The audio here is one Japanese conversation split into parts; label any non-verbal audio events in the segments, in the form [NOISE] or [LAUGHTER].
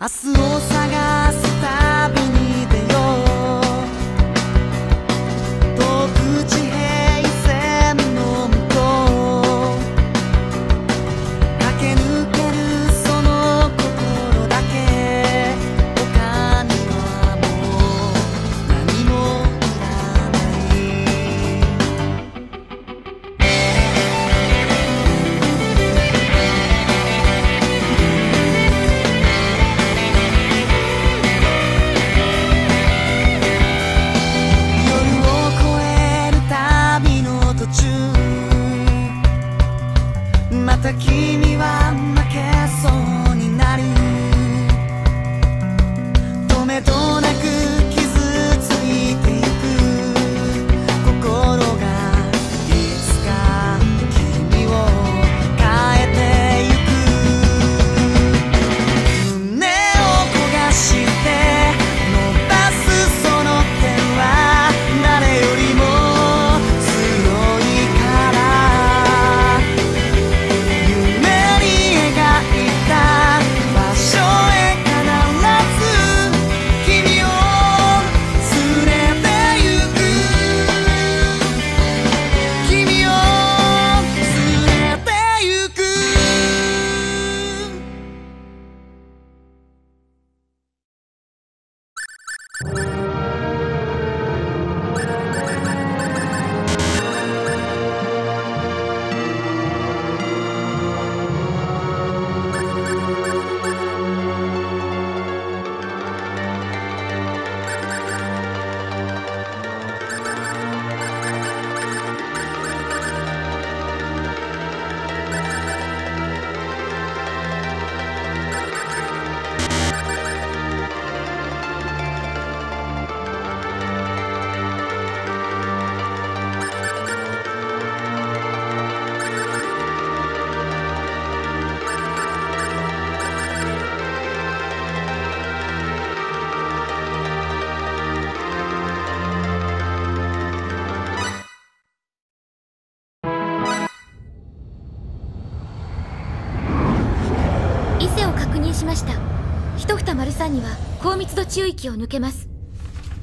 明日を探伊勢を確認しました。一蓋丸三には高密度中域を抜けます。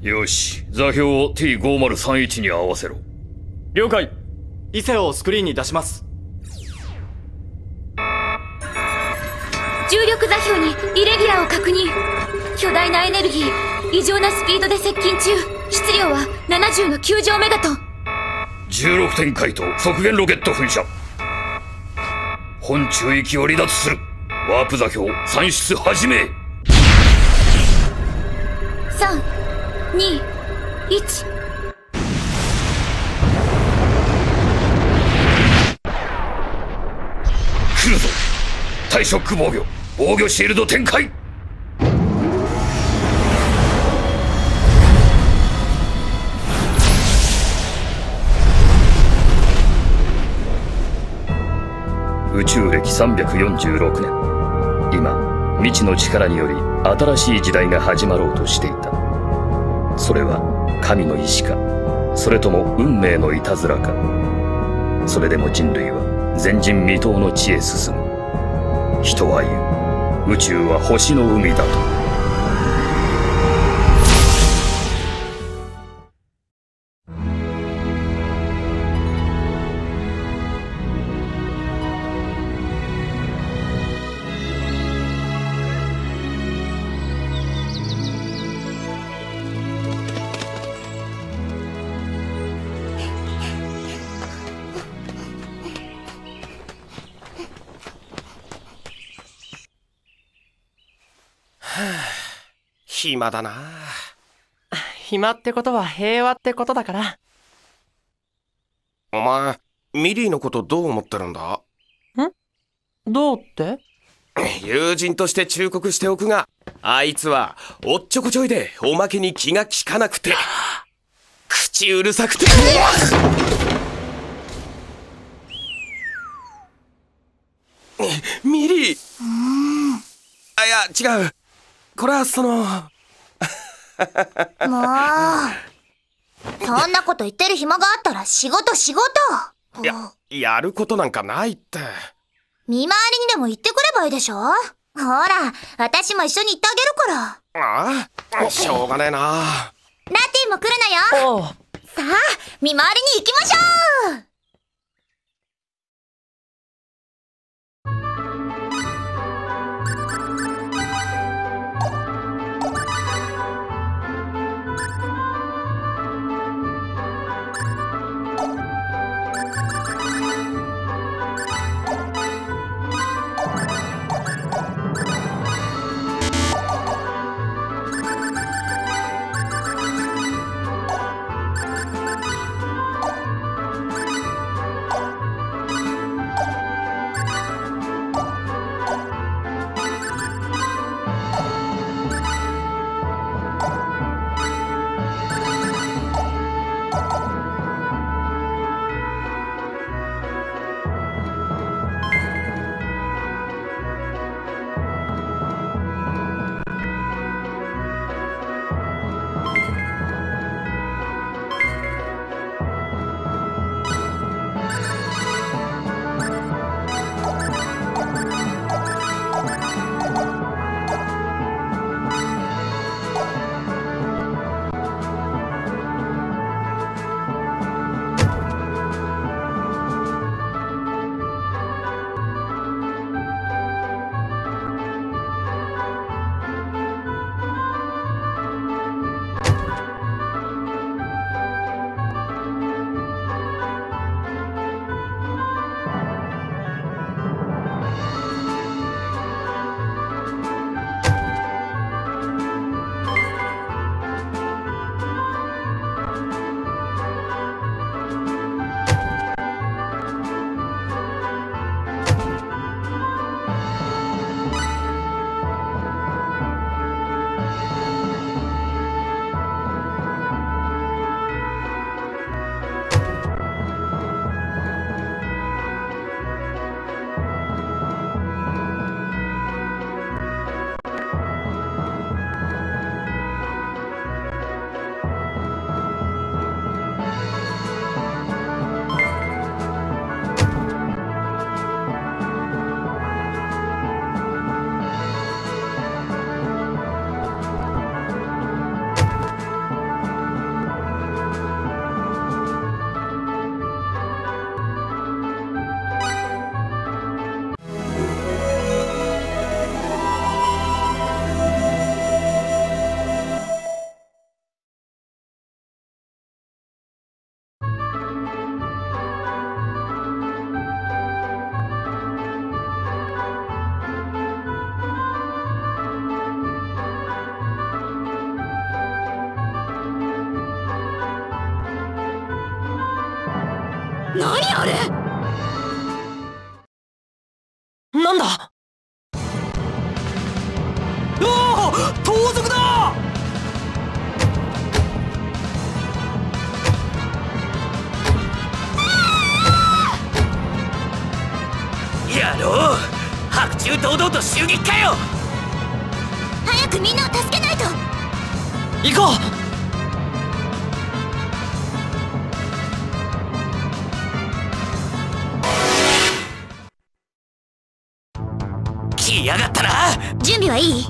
よし。座標を T5031 に合わせろ。了解。伊勢をスクリーンに出します。重力座標にイレギュラーを確認。巨大なエネルギー異常なスピードで接近中。質量は70の9乗メガトン16点回答側弦ロケット噴射。本中域を離脱するワープ座標算出始め。321来るぞ。対ショック防御防御シールド展開。宇宙歴346年今未知の力により新しい時代が始まろうとしていた。それは神の意志か。それとも運命のいたずらか。それでも人類は前人未到の地へ進む。人は言う。宇宙は星の海だと。暇だな。暇ってことは平和ってことだから。お前ミリーのことどう思ってるんだ？どうって？友人として忠告しておくがあいつはおっちょこちょいでおまけに気が利かなくて口うるさくて。ミリー。あいや違うこれはその [LAUGHS] もうそんなこと言ってる暇があったら仕事仕事。ややることなんかないって。見回りにでも行ってくればいいでしょ？ほら、私も一緒に行ってあげるから。ああしょうがねえな。ラティも来るのよ。おう。さあ、見回りに行きましょう何あれ？なんだ？おお盗賊だ！やろう。白昼堂々と襲撃かよ！早くみんなを助けないと！行こ来やがったな。準備はいい？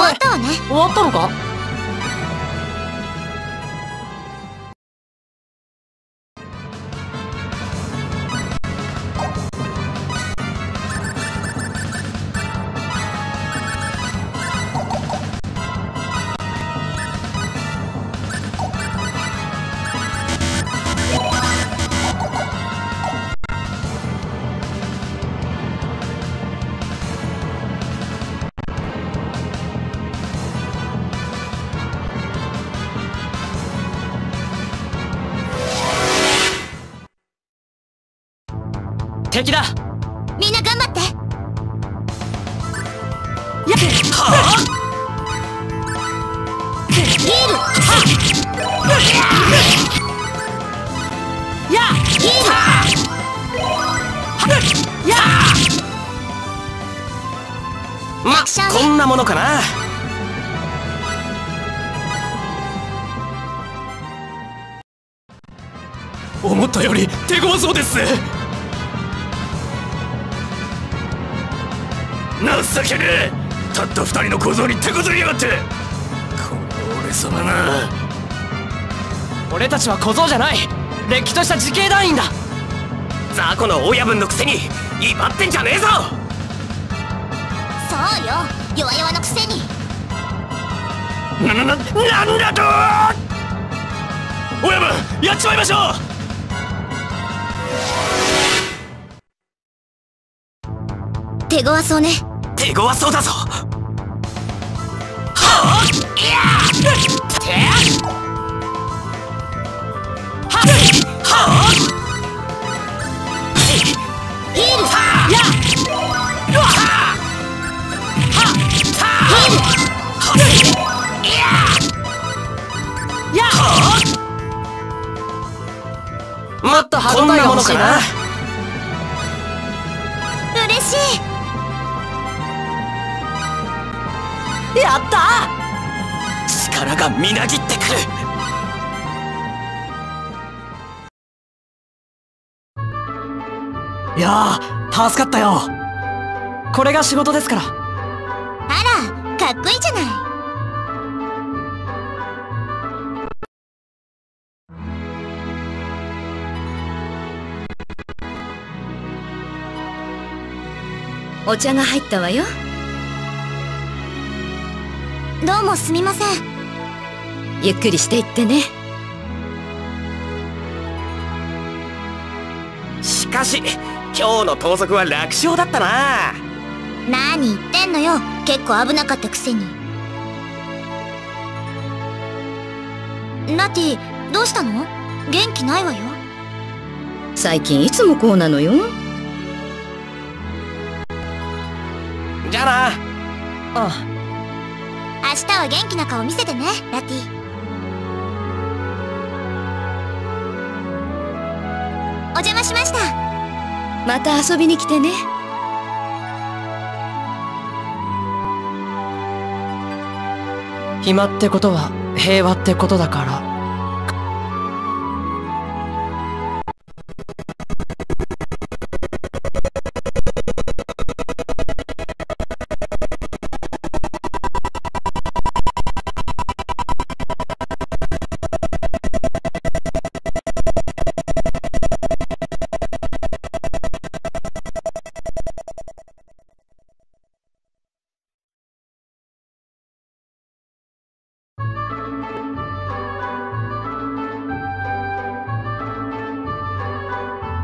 うやったわね終わったのか敵だ。みんな頑張って。やはあヒールやヒールやまこんなものかな思ったより手ごわそうです情けねえ。たった二人の小僧に手こずりやがって。この俺様な俺たちは小僧じゃない。れっきとした自警団員だ。雑魚の親分のくせに威張ってんじゃねえぞ。そうよ。弱々のくせに。ななななんだと。親分やっちまいましょう。手強そうね手強そうだぞ。はあいやてははあヒールはやうわはははいややはもっと歯応えが欲しなやった！力がみなぎってくる！いやー助かったよ！これが仕事ですから。あらかっこいいじゃない。お茶が入ったわよどうもすみません。ゆっくりしていってね。しかし今日の盗賊は楽勝だったな。何言ってんのよ。結構危なかったくせに。ラティどうしたの？元気ないわよ。最近いつもこうなのよ。じゃあな。あ明日は元気な顔見せてねラティ。お邪魔しました。また遊びに来てね。暇ってことは平和ってことだから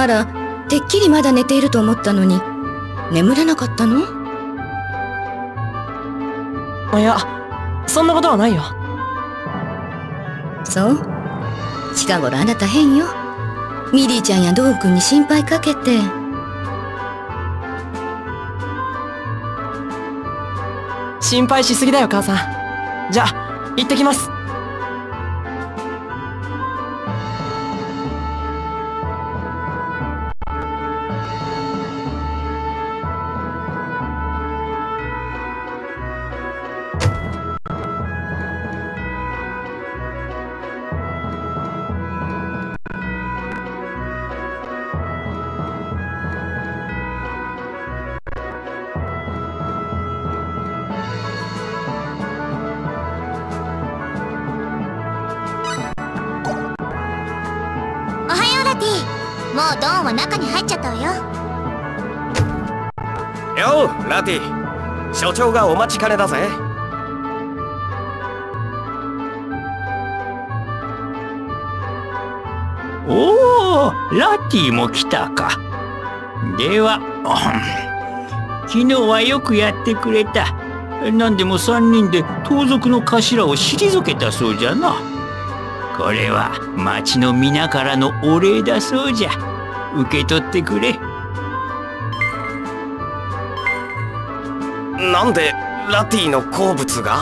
あらてっきりまだ寝ていると思ったのに。眠れなかったの？いやそんなことはないよ。そう？近頃あなた変よ。ミリーちゃんやドウ君に心配かけて。心配しすぎだよ母さん。じゃあ行ってきますィもうドンは中に入っちゃったわよ。ようラティ。所長がお待ちかねだぜ。おおラティも来たか。では [CLEARS THROAT] 昨日はよくやってくれた。何でも三人で盗賊の頭を退けたそうじゃな。これは町の皆からのお礼だそうじゃ。受け取ってくれ。なんでラティの好物が？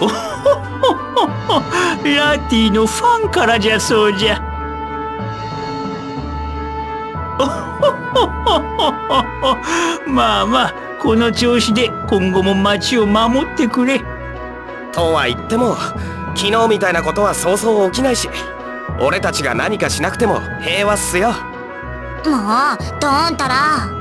おほほほほ。ラティのファンからじゃそうじゃ。おほほほほほまあまあこの調子で今後も町を守ってくれ。とは言っても昨日みたいなことはそうそう起きないし俺たちが何かしなくても平和っすよ。もうどーンたら。